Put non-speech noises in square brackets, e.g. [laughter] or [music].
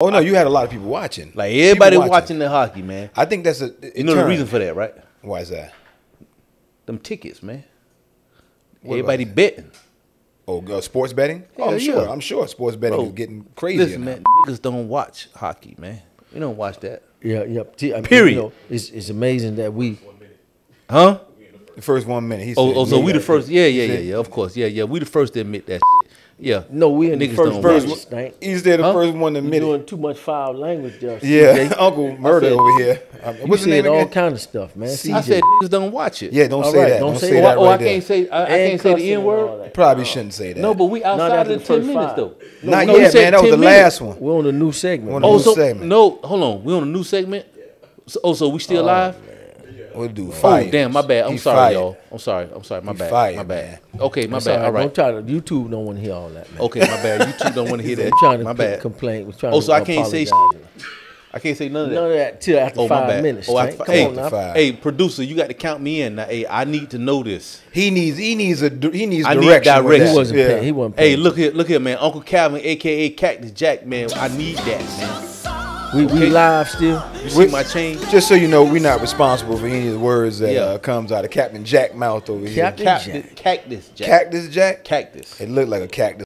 Oh no, you had a lot of people watching. Like everybody People watching. the hockey, man. I think that's a. You know the reason for that, right? Why is that? Them tickets, man. What Everybody betting. Oh, uh, sports betting? Oh, I'm sure. yeah. I'm sure sports betting Bro, is getting crazy. Listen, man, niggas don't watch hockey, man. We don't watch that. Yeah, yeah. T- I mean, Period. You know, it's it's amazing that we. Huh? The first one minute. He Oh, said, oh so we the first. Yeah, yeah, yeah, yeah. Of course. Yeah, yeah. We the first to admit that. Shit. Yeah. No, we in the Niggas first don't watch. Stank. He's there the Huh? first one to You admit it. doing too much foul language, there. Yeah, CJ. [laughs] Uncle Murder said- over here. Um, You What's his said all kind of stuff, man. I said niggas don't watch it. Yeah, don't All say right, that. don't Don't, say say Oh, that oh, right I there. can't say. I, I can't say the N word. all that. Probably shouldn't say that. No, but we outside of the the ten first minutes five. though. not no, you yet, man. That was the last one. We're on a new segment. One man. of Oh, New so segment. no, hold on. We're on a new segment. Oh, so we still live? We'll do Oh, damn, my bad. I'm He's sorry, fired. y'all. I'm sorry. I'm sorry. My He bad. fired, my bad. man. Okay, my That's bad. all All right. right. Don't try to. YouTube don't want to hear all that, man. Okay, my bad. YouTube don't want to hear [laughs] We're that. trying to my c- bad. complain. We're trying Oh, to so I can't say apologize. I can't say none of that. None of that till after Oh, my five minutes. Oh, Stank. after- Come hey, on now. Five. Hey, producer, you got to count me in. Now, hey, I need to know this. He needs. He needs a. He needs I need direction. with direction. He wasn't Yeah. paying. He wasn't Paying. Hey, look here, look here, man. Uncle Calvin, aka Cactus Jack, man. I need that, man. we we live still. You see With- my chain? Just so you know, we're not responsible for any of the words that Yeah. uh, comes out of Captain Jack mouth over here. Captain Jack. Cactus Jack. Cactus Jack. Cactus. It looked like a cactus